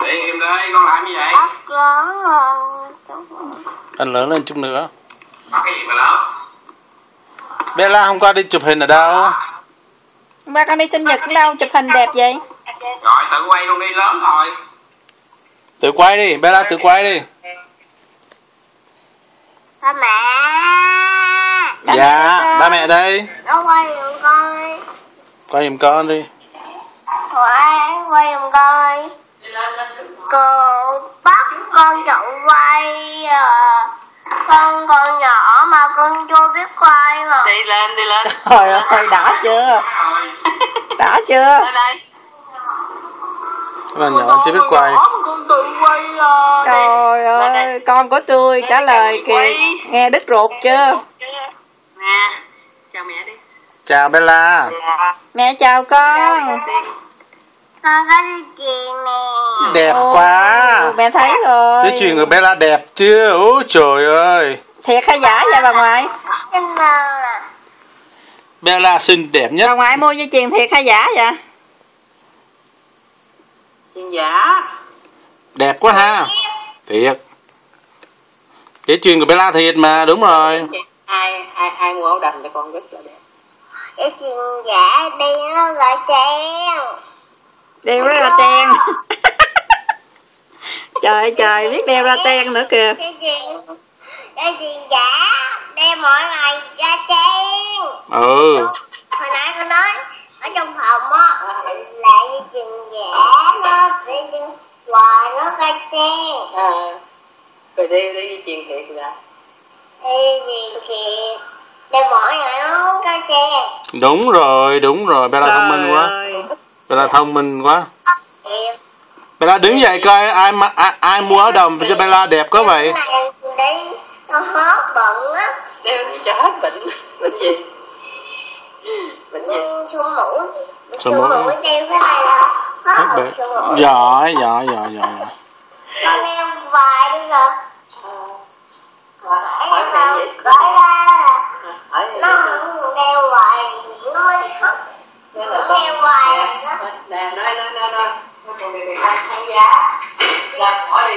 Để im đây con làm gì vậy? Bắt lớn lớn. anh lớn lên chút nữa. Bắt cái gì mà lớn? Bella hôm qua đi chụp hình ở đâu? Ba con đi sinh nhật cũng đâu chụp hình đẹp vậy? Rồi tự quay luôn đi lớn rồi. Tự quay đi Bella tự quay đi. Ba mẹ. Dạ ba mẹ đây. Nó quay giùm con đi. quay giùm con đi Quay, quay giùm con đi. Cô bắt con chậu quay à. Con còn nhỏ mà con chưa biết quay mà. đi lên đi lên. Trời ơi đã chưa? Đã chưa? Lên đây là nhỏ chưa biết quay. Nhỏ mà con tự quay à. trời ơi con của tôi trả lời kìa. nghe đứt ruột chưa? Nè chào mẹ đi. Chào Bella. Mẹ chào con Con có chuyện nè. đẹp quá. mẹ thấy rồi. cái chuyện của Bella đẹp chưa ôi trời ơi. Thiệt hay giả vậy bà ngoại. Bella xinh đẹp nhất. Bà ngoại mua dây chuyền thiệt hay giả vậy. Chuyện giả. Đẹp quá ha. Thiệt. Cái chuyện của Bella thiệt mà đúng rồi. Ai ai ai mua áo đầm cho con rất là đẹp. Cái chuyện giả đi nó gọi trang. Đeo rất là ten trời ơi trời biết đeo ra ten nữa kìa. Cái chuyện cái chuyện giả đem mỗi ngày ra trang. ừ. Hồi nãy con nói ở trong phòng á là cái chuyện giả nó sẽ hoài nó ra trang. à rồi đi đi chuyện thiệt là Thì gì thì đem mỗi ngày nó ra trang. đúng rồi đúng rồi Bella thông minh quá. Ơi Bella thông minh quá. Bella đứng dậy coi ai ma- ai, ai mua áo đồng cho Bella đẹp quá vậy. Cái này đi nó hết bận á. đeo đi cho hết bệnh. Bệnh gì? Bệnh gì? Sương mũ Sương Sương mũ. mũ đeo cái này là hết bệnh. giỏi giỏi giỏi giỏi. Con đeo vài đi rồi. Hỏi mẹ gì? Ra người ta hay giá. Là bỏ đi.